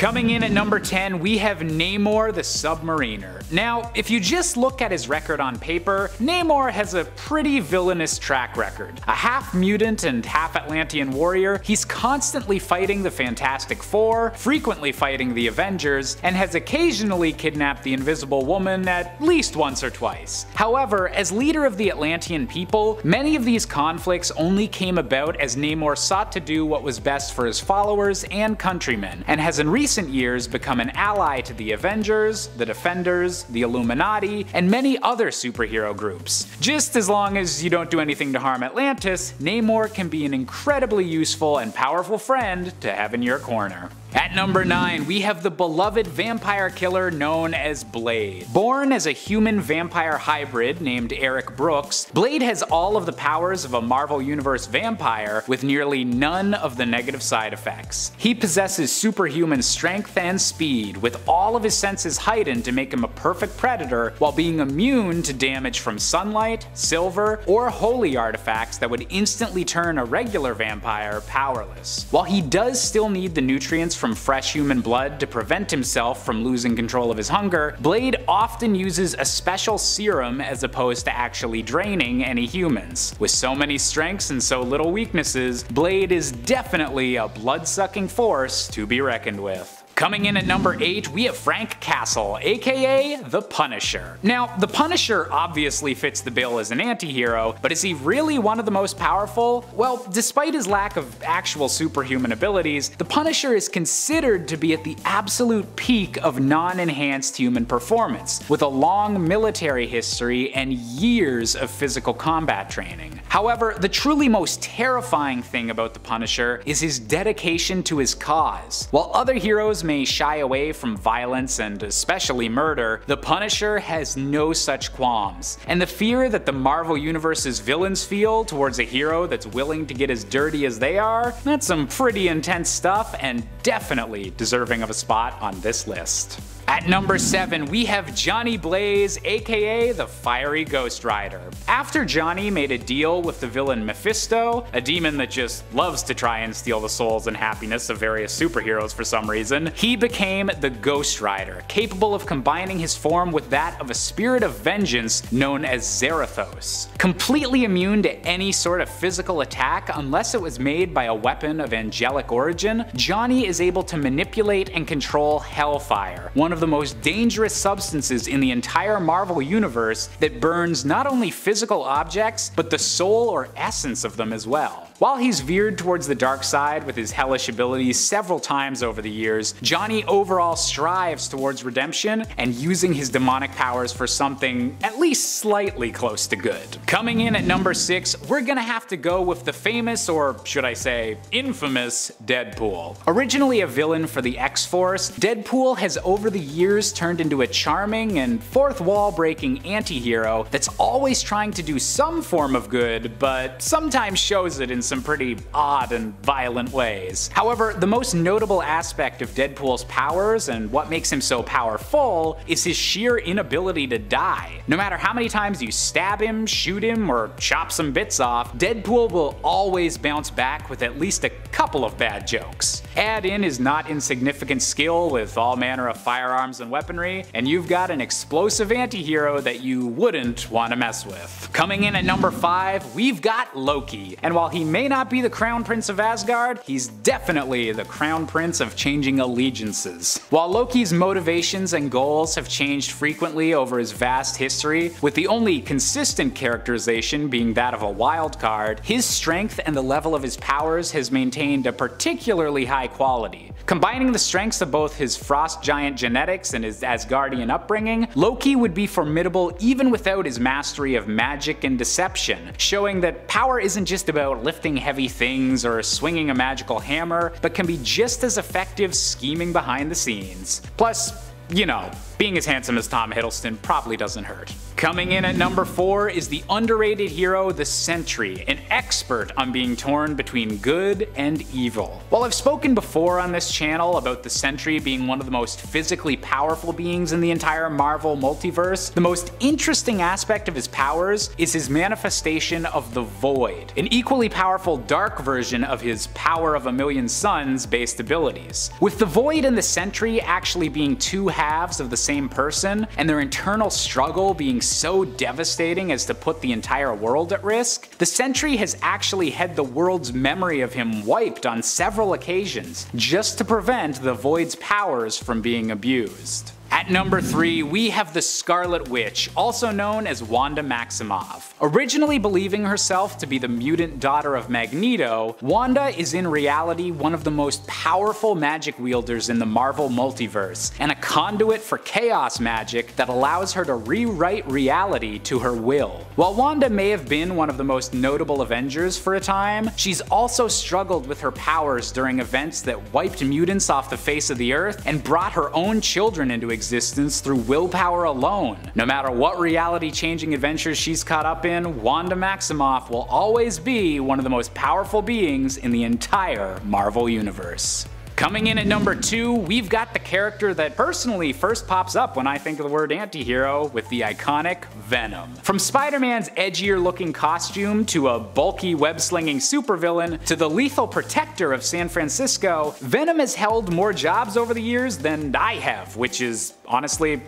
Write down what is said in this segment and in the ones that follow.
Coming in at number 10, we have Namor the Submariner. Now, if you just look at his record on paper, Namor has a pretty villainous track record. A half mutant and half Atlantean warrior, he's constantly fighting the Fantastic Four, frequently fighting the Avengers, and has occasionally kidnapped the Invisible Woman at least once or twice. However, as leader of the Atlantean people, many of these conflicts only came about as Namor sought to do what was best for his followers and countrymen, and has in recent recent years become an ally to the Avengers, the Defenders, the Illuminati, and many other superhero groups. Just as long as you don't do anything to harm Atlantis, Namor can be an incredibly useful and powerful friend to have in your corner. At number 9, we have the beloved vampire killer known as Blade. Born as a human-vampire hybrid named Eric Brooks, Blade has all of the powers of a Marvel Universe vampire with nearly none of the negative side effects. He possesses superhuman strength and speed, with all of his senses heightened to make him a perfect predator while being immune to damage from sunlight, silver, or holy artifacts that would instantly turn a regular vampire powerless. While he does still need the nutrients from fresh human blood to prevent himself from losing control of his hunger, Blade often uses a special serum as opposed to actually draining any humans. With so many strengths and so little weaknesses, Blade is definitely a blood-sucking force to be reckoned with. Coming in at number 8, we have Frank Castle, aka The Punisher. Now, The Punisher obviously fits the bill as an anti-hero, but is he really one of the most powerful? Well, despite his lack of actual superhuman abilities, The Punisher is considered to be at the absolute peak of non-enhanced human performance, with a long military history and years of physical combat training. However, the truly most terrifying thing about The Punisher is his dedication to his cause. While other heroes may shy away from violence and especially murder, the Punisher has no such qualms. And the fear that the Marvel Universe's villains feel towards a hero that's willing to get as dirty as they are, that's some pretty intense stuff and definitely deserving of a spot on this list. At number 7, we have Johnny Blaze, aka the Fiery Ghost Rider. After Johnny made a deal with the villain Mephisto, a demon that just loves to try and steal the souls and happiness of various superheroes for some reason, he became the Ghost Rider, capable of combining his form with that of a spirit of vengeance known as Zarathos. Completely immune to any sort of physical attack unless it was made by a weapon of angelic origin, Johnny is able to manipulate and control Hellfire, one of the most dangerous substances in the entire Marvel universe that burns not only physical objects, but the soul or essence of them as well. While he's veered towards the dark side with his hellish abilities several times over the years, Johnny overall strives towards redemption and using his demonic powers for something at least slightly close to good. Coming in at number 6, we're gonna have to go with the famous, or should I say, infamous Deadpool. Originally a villain for the X-Force, Deadpool has over the years turned into a charming and fourth wall breaking anti-hero that's always trying to do some form of good, but sometimes shows it in some pretty odd and violent ways. However, the most notable aspect of Deadpool's powers and what makes him so powerful is his sheer inability to die. No matter how many times you stab him, shoot him, or chop some bits off, Deadpool will always bounce back with at least a couple of bad jokes. Add in his not insignificant skill with all manner of firearms and weaponry, and you've got an explosive anti-hero that you wouldn't want to mess with. Coming in at number 5, we've got Loki, and while he may may not be the Crown Prince of Asgard, he's definitely the Crown Prince of changing allegiances. While Loki's motivations and goals have changed frequently over his vast history, with the only consistent characterization being that of a wild card, his strength and the level of his powers has maintained a particularly high quality. Combining the strengths of both his frost giant genetics and his Asgardian upbringing, Loki would be formidable even without his mastery of magic and deception, showing that power isn't just about lifting heavy things or swinging a magical hammer, but can be just as effective scheming behind the scenes. Plus, you know, being as handsome as Tom Hiddleston probably doesn't hurt. Coming in at number 4 is the underrated hero the Sentry, an expert on being torn between good and evil. While I've spoken before on this channel about the Sentry being one of the most physically powerful beings in the entire Marvel multiverse, the most interesting aspect of his powers is his manifestation of the Void, an equally powerful dark version of his Power of a Million Suns based abilities. With the Void and the Sentry actually being two halves of the same person, and their internal struggle being so devastating as to put the entire world at risk, the Sentry has actually had the world's memory of him wiped on several occasions, just to prevent the Void's powers from being abused. At number 3, we have the Scarlet Witch, also known as Wanda Maximoff. Originally believing herself to be the mutant daughter of Magneto, Wanda is in reality one of the most powerful magic wielders in the Marvel multiverse, and a conduit for chaos magic that allows her to rewrite reality to her will. While Wanda may have been one of the most notable Avengers for a time, she's also struggled with her powers during events that wiped mutants off the face of the earth and brought her own children into existence existence through willpower alone. No matter what reality-changing adventures she's caught up in, Wanda Maximoff will always be one of the most powerful beings in the entire Marvel Universe. Coming in at number 2, we've got the character that personally first pops up when I think of the word antihero with the iconic Venom. From Spider-Man's edgier looking costume to a bulky web-slinging supervillain to the lethal protector of San Francisco, Venom has held more jobs over the years than I have, which is honestly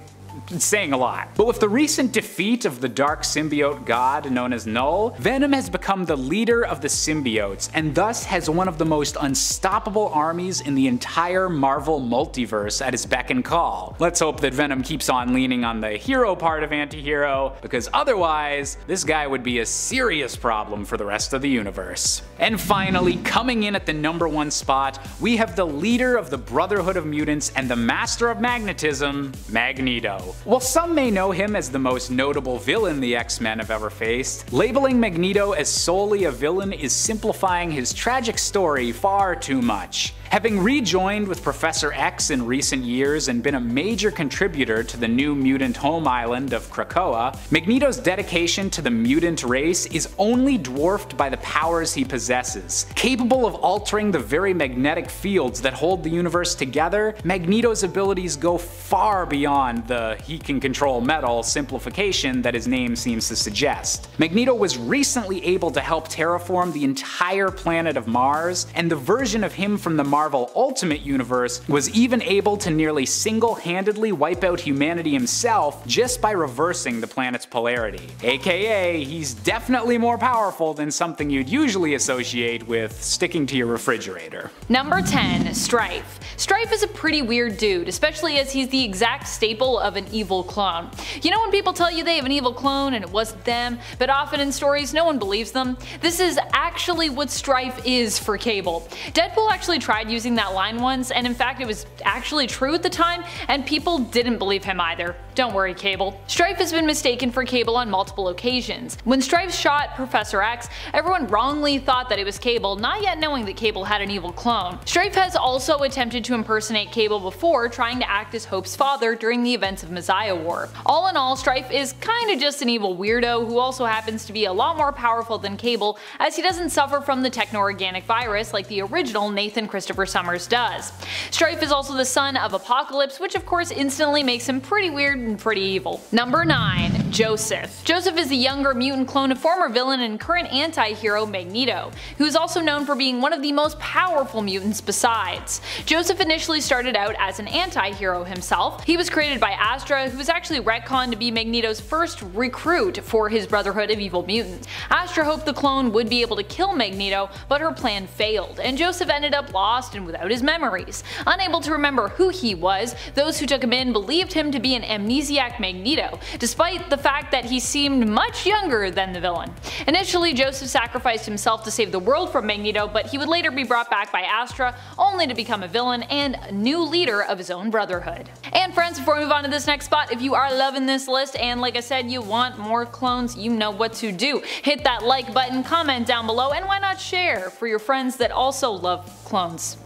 saying a lot. But with the recent defeat of the dark symbiote god known as Null, Venom has become the leader of the symbiotes and thus has one of the most unstoppable armies in the entire Marvel multiverse at his beck and call. Let's hope that Venom keeps on leaning on the hero part of antihero, because otherwise, this guy would be a serious problem for the rest of the universe. And finally, coming in at the number one spot, we have the leader of the Brotherhood of Mutants and the master of magnetism, Magneto. While some may know him as the most notable villain the X-Men have ever faced, labeling Magneto as solely a villain is simplifying his tragic story far too much. Having rejoined with Professor X in recent years and been a major contributor to the new mutant home island of Krakoa, Magneto's dedication to the mutant race is only dwarfed by the powers he possesses. Capable of altering the very magnetic fields that hold the universe together, Magneto's abilities go far beyond the he can control metal simplification that his name seems to suggest. Magneto was recently able to help terraform the entire planet of Mars, and the version of him from the Marvel Ultimate Universe was even able to nearly single-handedly wipe out humanity himself just by reversing the planet's polarity. AKA, he's definitely more powerful than something you'd usually associate with sticking to your refrigerator. Number 10. Stryfe. Stryfe is a pretty weird dude, especially as he's the exact staple of an evil clone. You know when people tell you they have an evil clone and it wasn't them, but often in stories no one believes them? This is actually what Stryfe is for Cable. Deadpool actually tried using that line once, and in fact it was actually true at the time, and people didn't believe him either. Don't worry, Cable. Stryfe has been mistaken for Cable on multiple occasions. When Stryfe shot Professor X, everyone wrongly thought that it was Cable, not yet knowing that Cable had an evil clone. Stryfe has also attempted to impersonate Cable before, trying to act as Hope's father during the events of Messiah War. All in all, Stryfe is kinda just an evil weirdo who also happens to be a lot more powerful than Cable, as he doesn't suffer from the techno-organic virus like the original Nathan Christopher Summers does. Stryfe is also the son of Apocalypse, which of course instantly makes him pretty weird and pretty evil. Number 9. Joseph. Joseph is the younger mutant clone of former villain and current anti-hero Magneto, who is also known for being one of the most powerful mutants besides. Joseph initially started out as an anti-hero himself. He was created by Astra, who was actually retconned to be Magneto's first recruit for his Brotherhood of Evil Mutants. Astra hoped the clone would be able to kill Magneto, but her plan failed, and Joseph ended up lost and without his memories. Unable to remember who he was, those who took him in believed him to be an amnesiac Magneto, despite the fact that he seemed much younger than the villain. Initially, Joseph sacrificed himself to save the world from Magneto, but he would later be brought back by Astra, only to become a villain and new leader of his own brotherhood. And friends, before we move on to this next spot, if you are loving this list and like I said, you want more clones, you know what to do. Hit that like button, comment down below, and why not share for your friends that also love clones.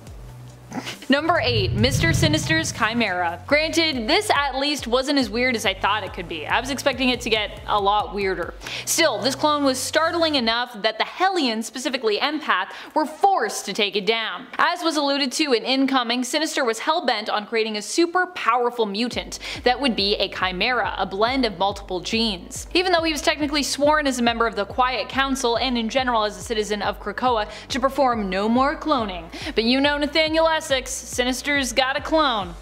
Number 8. Mr. Sinister's Chimera. Granted, this at least wasn't as weird as I thought it could be. I was expecting it to get a lot weirder. Still, this clone was startling enough that the Hellions, specifically Empath, were forced to take it down. As was alluded to in Incoming, Sinister was hell-bent on creating a super powerful mutant that would be a Chimera, a blend of multiple genes. Even though he was technically sworn as a member of the Quiet Council and in general as a citizen of Krakoa to perform no more cloning. But you know Nathaniel Essex, Sinister's got a clone.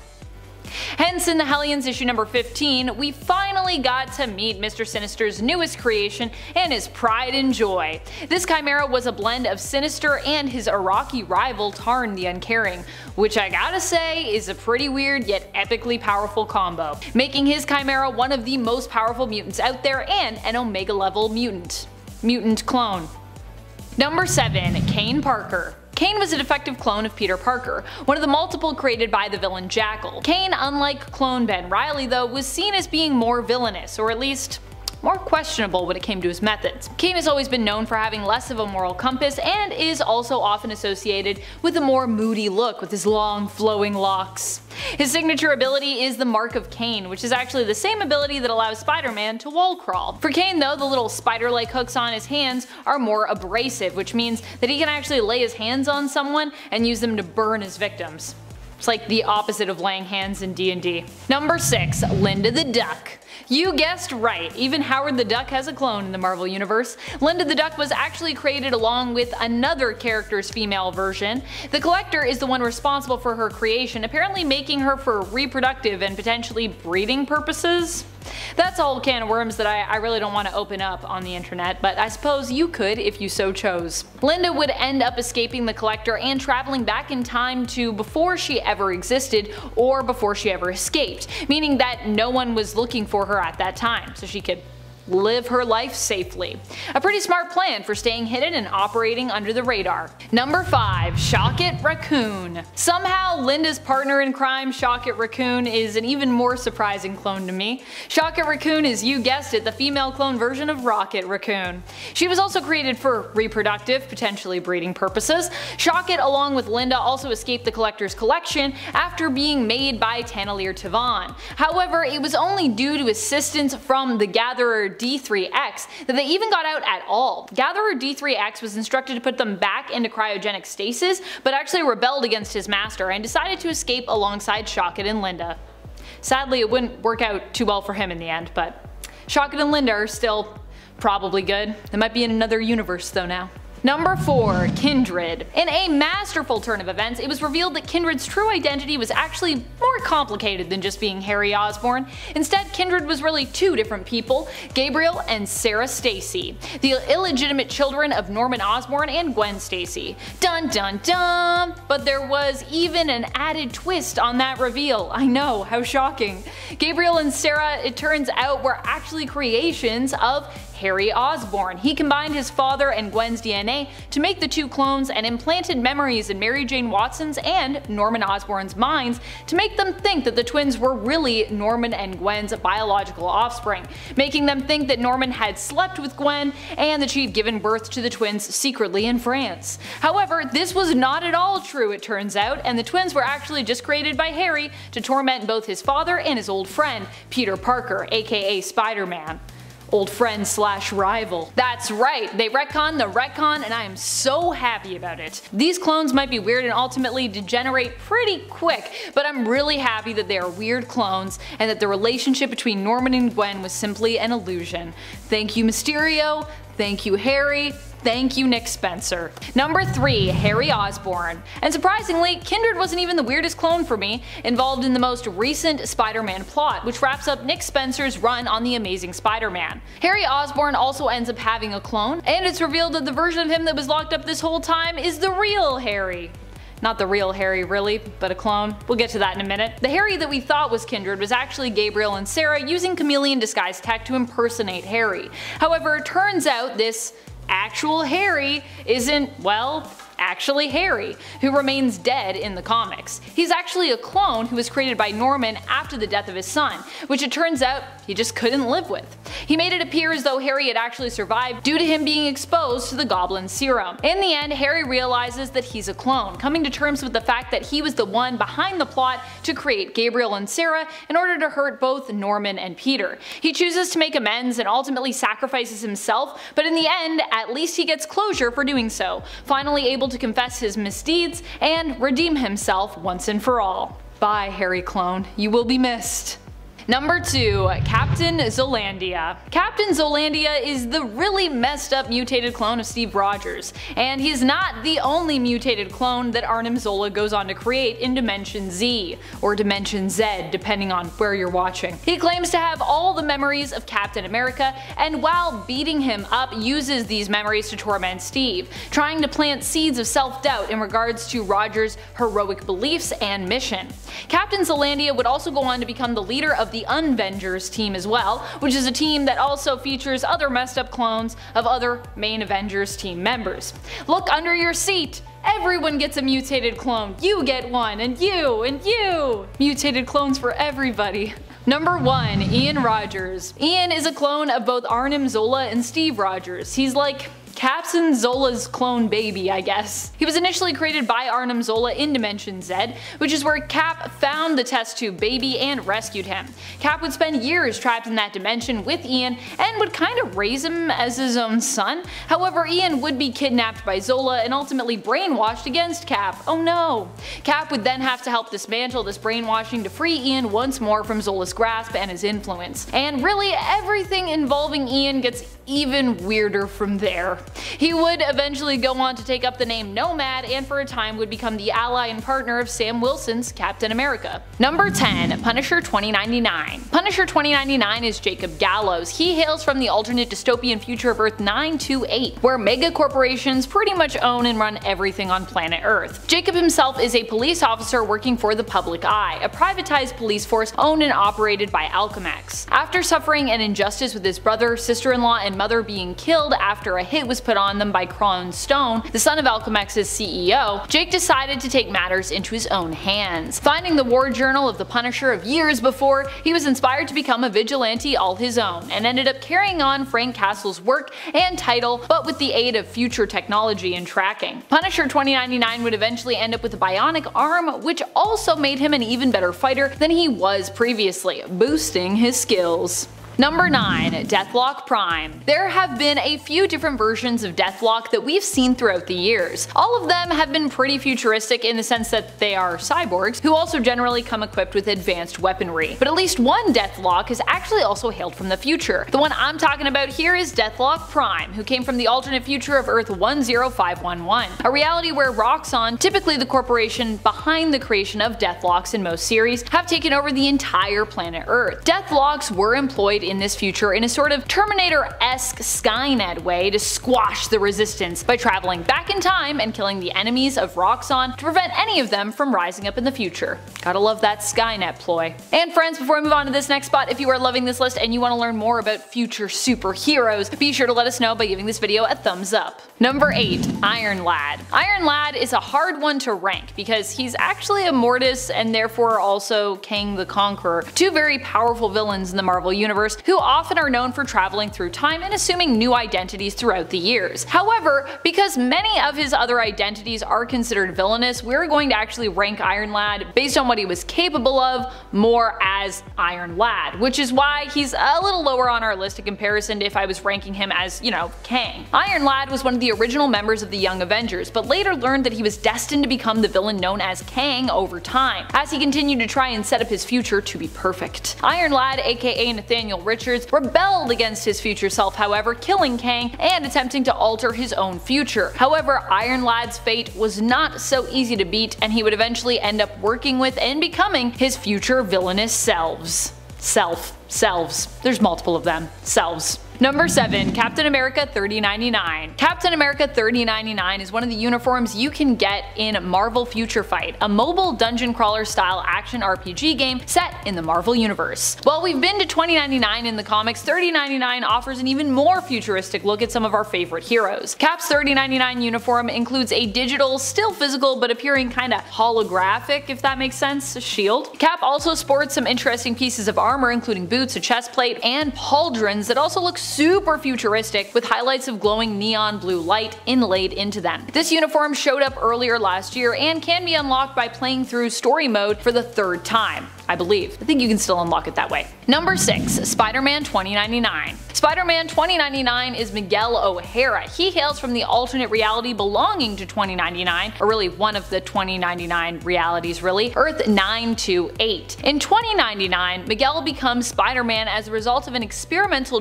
Hence, in the Hellions issue number 15, we finally got to meet Mr. Sinister's newest creation and his pride and joy. This Chimera was a blend of Sinister and his Arakki rival Tarn the Uncaring, which I gotta say is a pretty weird yet epically powerful combo, making his Chimera one of the most powerful mutants out there and an Omega level mutant. Mutant clone. Number 7. Kaine Parker Kaine was a defective clone of Peter Parker, one of the multiple created by the villain Jackal. Kaine, unlike clone Ben Reilly though, was seen as being more villainous, or at least more questionable when it came to his methods. Kaine has always been known for having less of a moral compass and is also often associated with a more moody look with his long flowing locks. His signature ability is the Mark of Kaine, which is actually the same ability that allows Spider-Man to wall crawl. For Kaine though, the little spider-like hooks on his hands are more abrasive, which means that he can actually lay his hands on someone and use them to burn his victims. It's like the opposite of laying hands in D&D. Number 6. Linda the Duck. You guessed right, even Howard the Duck has a clone in the Marvel Universe. Linda the Duck was actually created along with another character's female version. The Collector is the one responsible for her creation, apparently making her for reproductive and potentially breeding purposes. That's a whole can of worms that I, I really don't want to open up on the internet, but I suppose you could if you so chose. Linda would end up escaping the Collector and traveling back in time to before she ever existed or before she ever escaped, meaning that no one was looking for her at that time, so she could live her life safely. A pretty smart plan for staying hidden and operating under the radar. Number 5. Shocket Raccoon Somehow Linda's partner in crime, Shocket Raccoon, is an even more surprising clone to me. Shocket Raccoon is, you guessed it, the female clone version of Rocket Raccoon. She was also created for reproductive, potentially breeding purposes. Shocket along with Linda also escaped the Collector's collection after being made by Taneleer Tivan. However, it was only due to assistance from the Gatherer D3X that they even got out at all. Gatherer D3X was instructed to put them back into cryogenic stasis, but actually rebelled against his master and decided to escape alongside Shocket and Linda. Sadly, it wouldn't work out too well for him in the end, but Shocket and Linda are still probably good. They might be in another universe though now. Number 4. Kindred. In a masterful turn of events, it was revealed that Kindred's true identity was actually more complicated than just being Harry Osborn. Instead, Kindred was really two different people, Gabriel and Sarah Stacy, the illegitimate children of Norman Osborn and Gwen Stacy. Dun dun dun! But there was even an added twist on that reveal. I know, how shocking. Gabriel and Sarah, it turns out, were actually creations of Harry Osborn. He combined his father and Gwen's DNA to make the two clones and implanted memories in Mary Jane Watson's and Norman Osborn's minds to make them think that the twins were really Norman and Gwen's biological offspring, making them think that Norman had slept with Gwen and that she had given birth to the twins secretly in France. However, this was not at all true it turns out, and the twins were actually just created by Harry to torment both his father and his old friend, Peter Parker, aka Spider-Man old friend slash rival. That's right, they retcon the retcon and I am so happy about it. These clones might be weird and ultimately degenerate pretty quick, but I'm really happy that they are weird clones and that the relationship between Norman and Gwen was simply an illusion. Thank you Mysterio, thank you Harry, Thank you, Nick Spencer. Number 3. Harry Osborn. And surprisingly, Kindred wasn't even the weirdest clone for me, involved in the most recent Spider-Man plot, which wraps up Nick Spencer's run on The Amazing Spider-Man. Harry Osborn also ends up having a clone, and it's revealed that the version of him that was locked up this whole time is the real Harry. Not the real Harry really, but a clone. We'll get to that in a minute. The Harry that we thought was Kindred was actually Gabriel and Sarah using chameleon disguise tech to impersonate Harry. However, it turns out this actual Harry isn't, well, actually Harry, who remains dead in the comics. He's actually a clone who was created by Norman after the death of his son, which it turns out he just couldn't live with. He made it appear as though Harry had actually survived due to him being exposed to the Goblin Serum. In the end, Harry realizes that he's a clone, coming to terms with the fact that he was the one behind the plot to create Gabriel and Sarah in order to hurt both Norman and Peter. He chooses to make amends and ultimately sacrifices himself, but in the end, at least he gets closure for doing so, finally able to confess his misdeeds and redeem himself once and for all. Bye, Harry Clone. You will be missed. Number 2. Captain Zolandia. Captain Zolandia is the really messed up mutated clone of Steve Rogers, and he's not the only mutated clone that Arnim Zola goes on to create in Dimension Z, or Dimension Z depending on where you're watching. He claims to have all the memories of Captain America, and while beating him up uses these memories to torment Steve, trying to plant seeds of self-doubt in regards to Rogers' heroic beliefs and mission. Captain Zolandia would also go on to become the leader of the Unvengers team as well, which is a team that also features other messed up clones of other main Avengers team members. Look under your seat! Everyone gets a mutated clone. You get one, and you, and you! Mutated clones for everybody. Number 1. Ian Rogers. Ian is a clone of both Arnim Zola and Steve Rogers. He's like Captain Zola's clone baby, I guess. He was initially created by Arnim Zola in Dimension Z, which is where Cap found the test tube baby and rescued him. Cap would spend years trapped in that dimension with Ian and would kind of raise him as his own son. However, Ian would be kidnapped by Zola and ultimately brainwashed against Cap. Oh no. Cap would then have to help dismantle this brainwashing to free Ian once more from Zola's grasp and his influence. And really, everything involving Ian gets even weirder from there. He would eventually go on to take up the name Nomad and for a time would become the ally and partner of Sam Wilson's Captain America. Number 10. Punisher 2099 Punisher 2099 is Jacob Gallows. He hails from the alternate dystopian future of Earth 928, where mega corporations pretty much own and run everything on planet Earth. Jacob himself is a police officer working for the public eye, a privatized police force owned and operated by Alchemax. After suffering an injustice with his brother, sister-in-law, and mother being killed after a hit was put on them by Kron Stone, the son of Alchemax's CEO, Jake decided to take matters into his own hands. Finding the war journal of the Punisher of years before, he was inspired to become a vigilante all his own, and ended up carrying on Frank Castle's work and title, but with the aid of future technology and tracking. Punisher 2099 would eventually end up with a bionic arm, which also made him an even better fighter than he was previously, boosting his skills. Number 9. Deathlok Prime. There have been a few different versions of Deathlok that we've seen throughout the years. All of them have been pretty futuristic in the sense that they are cyborgs, who also generally come equipped with advanced weaponry. But at least one Deathlok is actually also hailed from the future. The one I'm talking about here is Deathlok Prime, who came from the alternate future of Earth 10511, a reality where Roxxon, typically the corporation behind the creation of Deathloks in most series, have taken over the entire planet Earth. Deathloks were employed in this future in a sort of Terminator-esque Skynet way to squash the resistance by traveling back in time and killing the enemies of Roxxon to prevent any of them from rising up in the future. Gotta love that Skynet ploy. And friends, before we move on to this next spot, if you are loving this list and you want to learn more about future superheroes, be sure to let us know by giving this video a thumbs up. Number 8. Iron Lad. Iron Lad is a hard one to rank because he's actually Immortus and therefore also Kang the Conqueror, two very powerful villains in the Marvel Universe who often are known for traveling through time and assuming new identities throughout the years. However, because many of his other identities are considered villainous, we're going to actually rank Iron Lad based on what he was capable of more as Iron Lad, which is why he's a little lower on our list in comparison to if I was ranking him as, you know, Kang. Iron Lad was one of the original members of the Young Avengers, but later learned that he was destined to become the villain known as Kang over time, as he continued to try and set up his future to be perfect. Iron Lad, aka Nathaniel Richards, rebelled against his future self however, killing Kang and attempting to alter his own future. However, Iron Lad's fate was not so easy to beat and he would eventually end up working with and becoming his future villainous selves. Self. Selves. There's multiple of them. Selves. Number 7. Captain America 3099 Captain America 3099 is one of the uniforms you can get in Marvel Future Fight, a mobile dungeon crawler style action RPG game set in the Marvel Universe. While we've been to 2099 in the comics, 3099 offers an even more futuristic look at some of our favorite heroes. Cap's 3099 uniform includes a digital, still physical, but appearing kinda holographic if that makes sense, shield. Cap also sports some interesting pieces of armor including boots, a chest plate, and pauldrons that also look super futuristic with highlights of glowing neon blue light inlaid into them. This uniform showed up earlier last year and can be unlocked by playing through story mode for the third time. I believe. I think you can still unlock it that way. Number 6. Spider-Man 2099 Spider-Man 2099 is Miguel O'Hara. He hails from the alternate reality belonging to 2099, or really one of the 2099 realities really, Earth 928. In 2099, Miguel becomes Spider-Man as a result of an experimental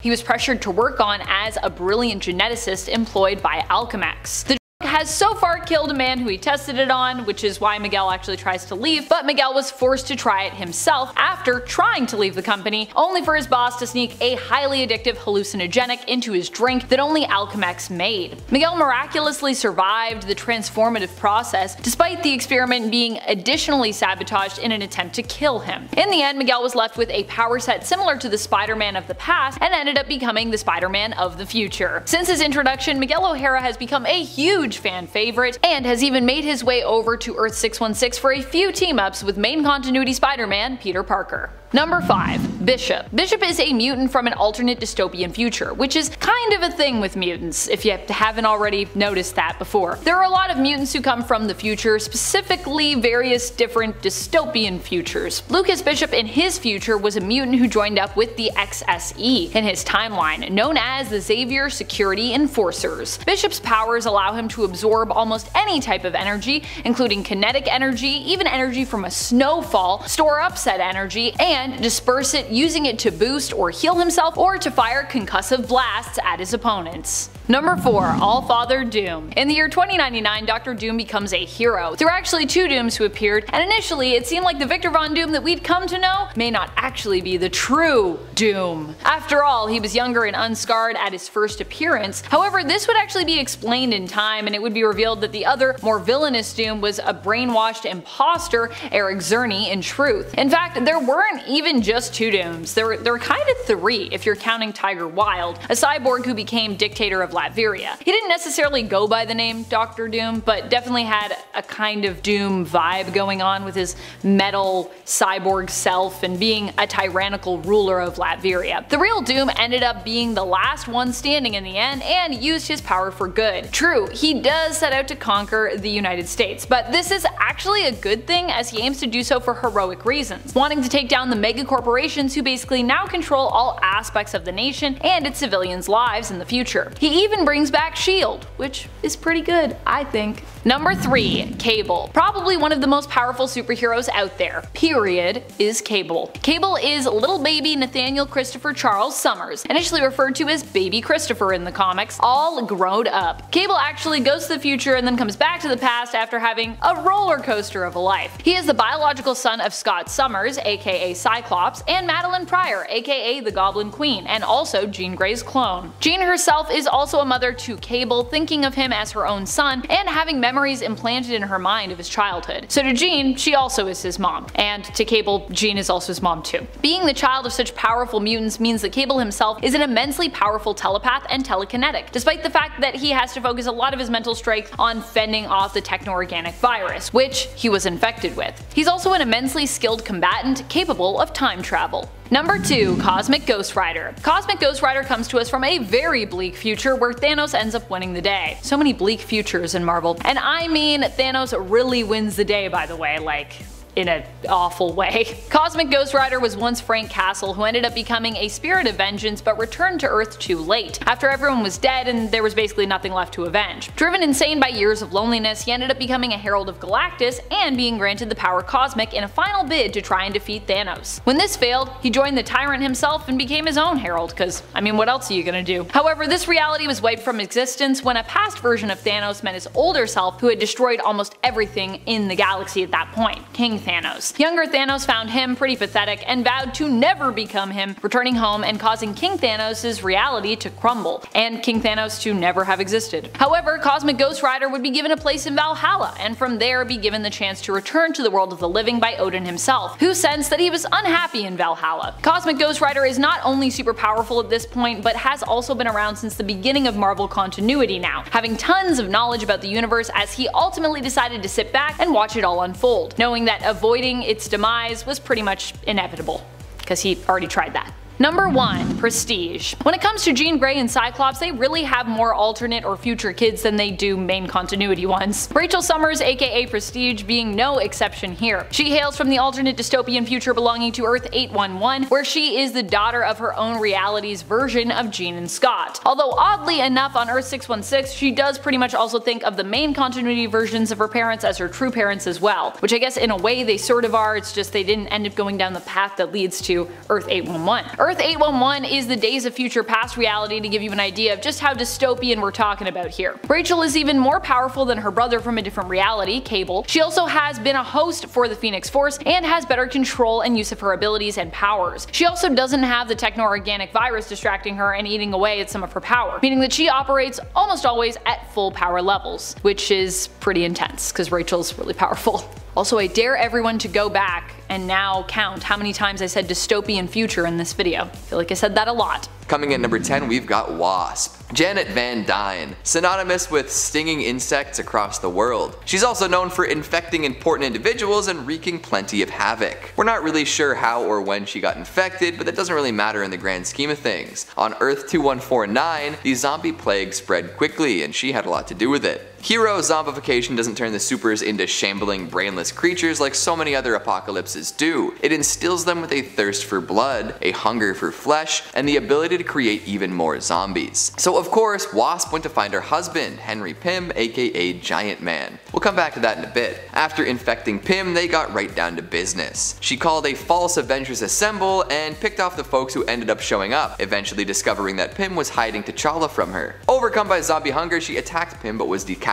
he was pressured to work on as a brilliant geneticist employed by Alchemax. The has so far killed a man who he tested it on, which is why Miguel actually tries to leave, but Miguel was forced to try it himself after trying to leave the company, only for his boss to sneak a highly addictive hallucinogenic into his drink that only Alchemax made. Miguel miraculously survived the transformative process, despite the experiment being additionally sabotaged in an attempt to kill him. In the end, Miguel was left with a power set similar to the Spider-Man of the past and ended up becoming the Spider-Man of the future. Since his introduction, Miguel O'Hara has become a huge huge fan favorite, and has even made his way over to Earth 616 for a few team-ups with main continuity Spider-Man Peter Parker. Number 5. Bishop. Bishop is a mutant from an alternate dystopian future, which is kind of a thing with mutants, if you haven't already noticed that before. There are a lot of mutants who come from the future, specifically various different dystopian futures. Lucas Bishop in his future was a mutant who joined up with the XSE in his timeline, known as the Xavier Security Enforcers. Bishop's powers allow him to absorb almost any type of energy, including kinetic energy, even energy from a snowfall, store upset energy, and and disperse it using it to boost or heal himself or to fire concussive blasts at his opponents. Number 4. All-Father Doom In the year 2099, Dr. Doom becomes a hero. There were actually two Dooms who appeared, and initially it seemed like the Victor Von Doom that we'd come to know may not actually be the true Doom. After all, he was younger and unscarred at his first appearance. However, this would actually be explained in time, and it would be revealed that the other, more villainous Doom was a brainwashed imposter, Eric Zerny, in truth. In fact, there weren't even just two Dooms. There were, there were kind of three if you're counting Tiger Wylde, a cyborg who became dictator of Latveria. He didn't necessarily go by the name Doctor Doom, but definitely had a kind of Doom vibe going on with his metal cyborg self and being a tyrannical ruler of Latveria. The real Doom ended up being the last one standing in the end and used his power for good. True, he does set out to conquer the United States, but this is actually a good thing as he aims to do so for heroic reasons, wanting to take down the mega corporations who basically now control all aspects of the nation and its civilians' lives in the future. He even brings back S.H.I.E.L.D., which is pretty good, I think. Number 3. Cable. Probably one of the most powerful superheroes out there, period, is Cable. Cable is little baby Nathaniel Christopher Charles Summers, initially referred to as Baby Christopher in the comics, all grown up. Cable actually goes to the future and then comes back to the past after having a roller coaster of a life. He is the biological son of Scott Summers, aka Cyclops, and Madelyne Pryor, aka the Goblin Queen, and also Jean Grey's clone. Jean herself is also a mother to Cable, thinking of him as her own son, and having memories implanted in her mind of his childhood. So to Jean, she also is his mom. And to Cable, Jean is also his mom too. Being the child of such powerful mutants means that Cable himself is an immensely powerful telepath and telekinetic, despite the fact that he has to focus a lot of his mental strength on fending off the techno-organic virus, which he was infected with. He's also an immensely skilled combatant capable of time travel. Number 2. Cosmic Ghost Rider Cosmic Ghost Rider comes to us from a very bleak future where Thanos ends up winning the day. So many bleak futures in Marvel. And I mean Thanos really wins the day by the way, like in an awful way. Cosmic Ghost Rider was once Frank Castle who ended up becoming a spirit of vengeance but returned to Earth too late, after everyone was dead and there was basically nothing left to avenge. Driven insane by years of loneliness, he ended up becoming a Herald of Galactus and being granted the power Cosmic in a final bid to try and defeat Thanos. When this failed, he joined the Tyrant himself and became his own Herald, cause I mean what else are you gonna do? However, this reality was wiped from existence when a past version of Thanos met his older self who had destroyed almost everything in the galaxy at that point, King Thanos. Younger Thanos found him pretty pathetic and vowed to never become him, returning home and causing King Thanos' reality to crumble, and King Thanos to never have existed. However, Cosmic Ghost Rider would be given a place in Valhalla, and from there be given the chance to return to the world of the living by Odin himself, who sensed that he was unhappy in Valhalla. Cosmic Ghost Rider is not only super powerful at this point, but has also been around since the beginning of Marvel continuity now, having tons of knowledge about the universe as he ultimately decided to sit back and watch it all unfold, knowing that avoiding its demise was pretty much inevitable, because he already tried that. Number 1. Prestige. When it comes to Jean Grey and Cyclops, they really have more alternate or future kids than they do main continuity ones. Rachel Summers aka Prestige being no exception here. She hails from the alternate dystopian future belonging to Earth 811, where she is the daughter of her own reality's version of Jean and Scott. Although oddly enough on Earth 616, she does pretty much also think of the main continuity versions of her parents as her true parents as well, which I guess in a way they sort of are, it's just they didn't end up going down the path that leads to Earth 811. Earth Earth 811 is the Days of Future Past reality to give you an idea of just how dystopian we're talking about here. Rachel is even more powerful than her brother from a different reality, Cable. She also has been a host for the Phoenix Force and has better control and use of her abilities and powers. She also doesn't have the techno-organic virus distracting her and eating away at some of her power, meaning that she operates almost always at full power levels, which is pretty intense because Rachel's really powerful. Also, I dare everyone to go back and now count how many times I said dystopian future in this video. I feel like I said that a lot. Coming in number 10, we've got Wasp. Janet Van Dyne, synonymous with stinging insects across the world. She's also known for infecting important individuals and wreaking plenty of havoc. We're not really sure how or when she got infected, but that doesn't really matter in the grand scheme of things. On Earth 2149, the zombie plague spread quickly and she had a lot to do with it. Hero zombification doesn't turn the supers into shambling brainless creatures like so many other apocalypses do. It instills them with a thirst for blood, a hunger for flesh, and the ability to create even more zombies. So of course, Wasp went to find her husband, Henry Pym, aka Giant Man. We'll come back to that in a bit. After infecting Pym, they got right down to business. She called a false Avengers Assemble and picked off the folks who ended up showing up, eventually discovering that Pym was hiding T'Challa from her. Overcome by zombie hunger, she attacked Pym but was decapitated.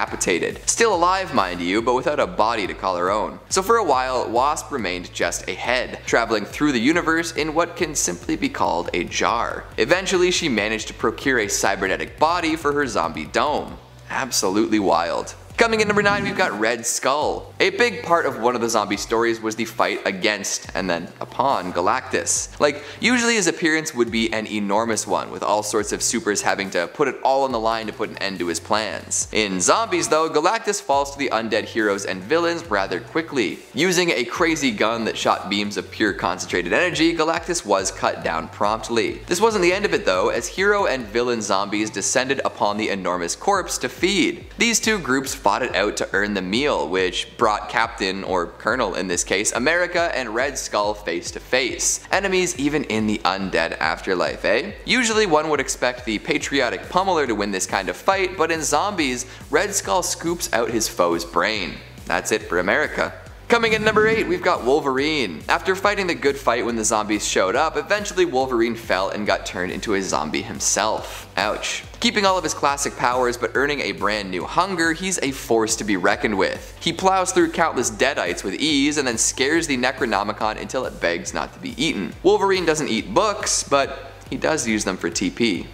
Still alive mind you, but without a body to call her own. So for a while, Wasp remained just a head, traveling through the universe in what can simply be called a jar. Eventually she managed to procure a cybernetic body for her zombie dome. Absolutely wild. Coming in number 9 we've got Red Skull. A big part of one of the zombie stories was the fight against and then upon Galactus. Like usually his appearance would be an enormous one with all sorts of supers having to put it all on the line to put an end to his plans. In Zombies though, Galactus falls to the undead heroes and villains rather quickly. Using a crazy gun that shot beams of pure concentrated energy, Galactus was cut down promptly. This wasn't the end of it though, as hero and villain zombies descended upon the enormous corpse to feed. These two groups fought it out to earn the meal, which brought Captain, or Colonel in this case, America and Red Skull face to face. Enemies even in the undead afterlife, eh? Usually one would expect the patriotic pummeler to win this kind of fight, but in Zombies, Red Skull scoops out his foe's brain. That's it for America. Coming in number 8, we've got Wolverine. After fighting the good fight when the zombies showed up, eventually Wolverine fell and got turned into a zombie himself. Ouch. Keeping all of his classic powers but earning a brand new hunger, he's a force to be reckoned with. He plows through countless deadites with ease and then scares the Necronomicon until it begs not to be eaten. Wolverine doesn't eat books, but he does use them for TP.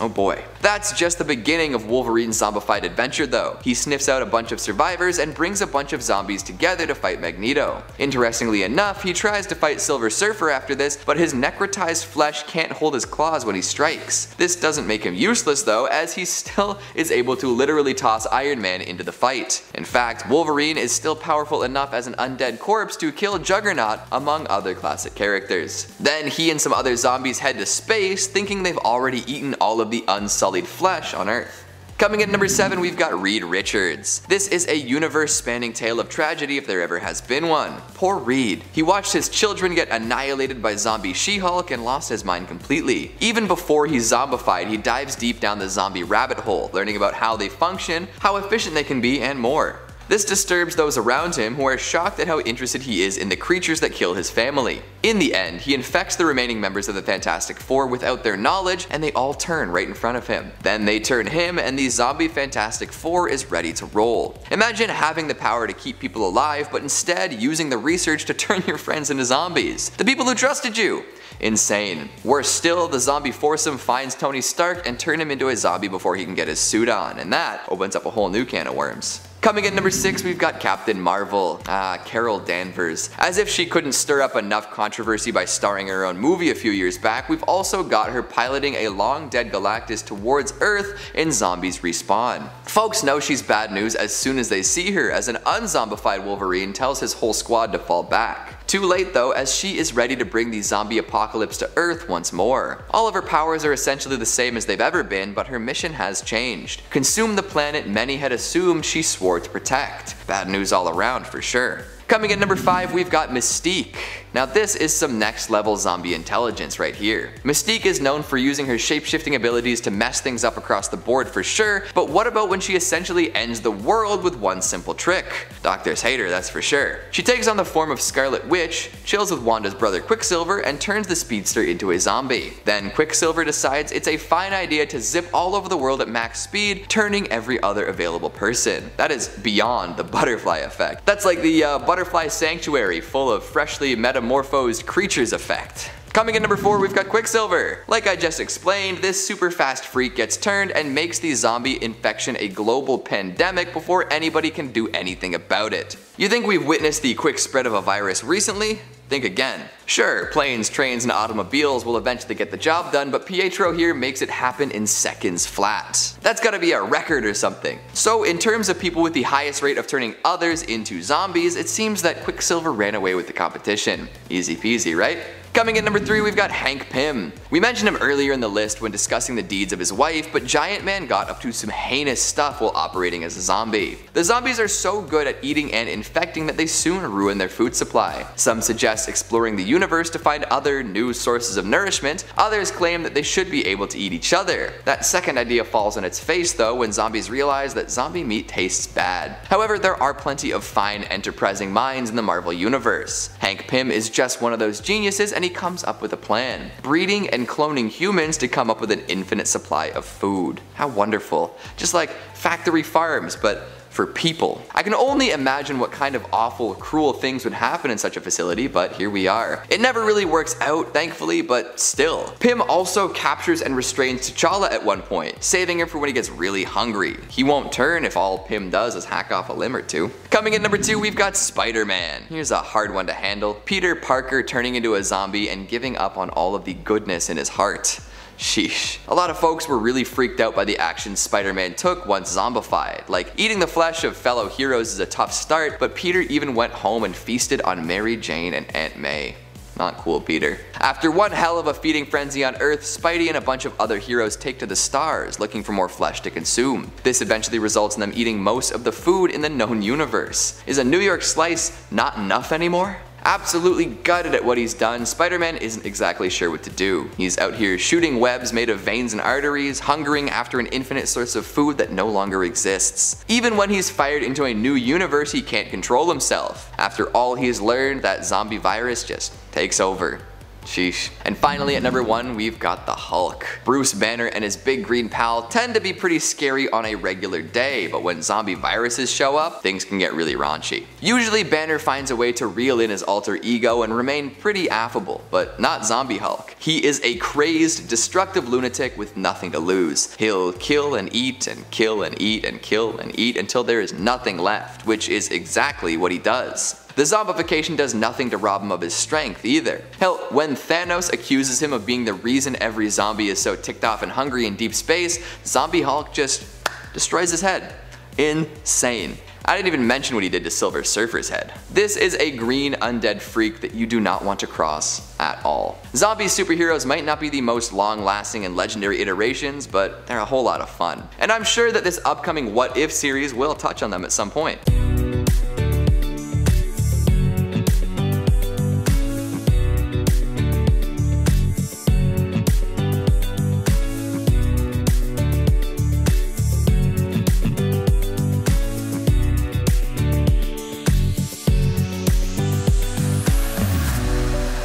Oh boy. That's just the beginning of Wolverine's zombified adventure though. He sniffs out a bunch of survivors and brings a bunch of zombies together to fight Magneto. Interestingly enough, he tries to fight Silver Surfer after this, but his necrotized flesh can't hold his claws when he strikes. This doesn't make him useless though, as he still is able to literally toss Iron Man into the fight. In fact, Wolverine is still powerful enough as an undead corpse to kill Juggernaut, among other classic characters. Then he and some other zombies head to space, thinking they've already eaten all of of the unsullied flesh on Earth. Coming in number 7 we've got Reed Richards. This is a universe spanning tale of tragedy if there ever has been one. Poor Reed. He watched his children get annihilated by zombie She-Hulk and lost his mind completely. Even before he's zombified he dives deep down the zombie rabbit hole, learning about how they function, how efficient they can be, and more. This disturbs those around him who are shocked at how interested he is in the creatures that kill his family. In the end, he infects the remaining members of the Fantastic Four without their knowledge and they all turn right in front of him. Then they turn him and the zombie Fantastic Four is ready to roll. Imagine having the power to keep people alive but instead using the research to turn your friends into zombies. The people who trusted you! Insane. Worse still, the zombie foursome finds Tony Stark and turn him into a zombie before he can get his suit on, and that opens up a whole new can of worms. Coming in number 6 we've got Captain Marvel, ah Carol Danvers. As if she couldn't stir up enough controversy by starring in her own movie a few years back, we've also got her piloting a long dead Galactus towards Earth in Zombies Respawn. Folks know she's bad news as soon as they see her as an unzombified Wolverine tells his whole squad to fall back. Too late though, as she is ready to bring the zombie apocalypse to Earth once more. All of her powers are essentially the same as they've ever been, but her mission has changed. Consume the planet many had assumed she swore to protect. Bad news all around for sure. Coming in number 5 we've got Mystique. Now this is some next level zombie intelligence right here. Mystique is known for using her shape-shifting abilities to mess things up across the board for sure, but what about when she essentially ends the world with one simple trick? Doctors hate her, that's for sure. She takes on the form of Scarlet Witch, chills with Wanda's brother Quicksilver, and turns the speedster into a zombie. Then Quicksilver decides it's a fine idea to zip all over the world at max speed, turning every other available person. That is beyond the butterfly effect. That's like the uh, butterfly sanctuary full of freshly metamorphosed metamorphosed creatures effect. Coming in number 4 we've got Quicksilver. Like I just explained, this super fast freak gets turned and makes the zombie infection a global pandemic before anybody can do anything about it. You think we've witnessed the quick spread of a virus recently? Think again. Sure, planes, trains, and automobiles will eventually get the job done, but Pietro here makes it happen in seconds flat. That's gotta be a record or something. So in terms of people with the highest rate of turning others into zombies, it seems that Quicksilver ran away with the competition. Easy peasy, right? Coming in number 3 we've got Hank Pym. We mentioned him earlier in the list when discussing the deeds of his wife, but Giant Man got up to some heinous stuff while operating as a zombie. The zombies are so good at eating and infecting that they soon ruin their food supply. Some suggest exploring the universe to find other new sources of nourishment, others claim that they should be able to eat each other. That second idea falls on its face though when zombies realize that zombie meat tastes bad. However, there are plenty of fine enterprising minds in the Marvel universe. Hank Pym is just one of those geniuses and he comes up with a plan. Breeding and cloning humans to come up with an infinite supply of food. How wonderful. Just like factory farms, but for people. I can only imagine what kind of awful, cruel things would happen in such a facility, but here we are. It never really works out, thankfully, but still. Pym also captures and restrains T'Challa at one point, saving him for when he gets really hungry. He won't turn if all Pym does is hack off a limb or two. Coming in number 2 we've got Spider-Man. Here's a hard one to handle. Peter Parker turning into a zombie and giving up on all of the goodness in his heart. Sheesh. A lot of folks were really freaked out by the actions Spider-Man took once zombified. Like, eating the flesh of fellow heroes is a tough start, but Peter even went home and feasted on Mary Jane and Aunt May. Not cool, Peter. After one hell of a feeding frenzy on Earth, Spidey and a bunch of other heroes take to the stars, looking for more flesh to consume. This eventually results in them eating most of the food in the known universe. Is a New York slice not enough anymore? Absolutely gutted at what he's done, Spider-Man isn't exactly sure what to do. He's out here shooting webs made of veins and arteries, hungering after an infinite source of food that no longer exists. Even when he's fired into a new universe, he can't control himself. After all he's learned, that zombie virus just takes over. Sheesh. And finally at number 1 we've got the Hulk. Bruce Banner and his big green pal tend to be pretty scary on a regular day, but when zombie viruses show up, things can get really raunchy. Usually Banner finds a way to reel in his alter ego and remain pretty affable, but not Zombie Hulk. He is a crazed, destructive lunatic with nothing to lose. He'll kill and eat and kill and eat and kill and eat until there is nothing left, which is exactly what he does. The zombification does nothing to rob him of his strength either. Hell, when Thanos accuses him of being the reason every zombie is so ticked off and hungry in deep space, Zombie Hulk just destroys his head. Insane. I didn't even mention what he did to Silver Surfer's head. This is a green undead freak that you do not want to cross at all. Zombie superheroes might not be the most long lasting and legendary iterations, but they're a whole lot of fun. And I'm sure that this upcoming What If series will touch on them at some point.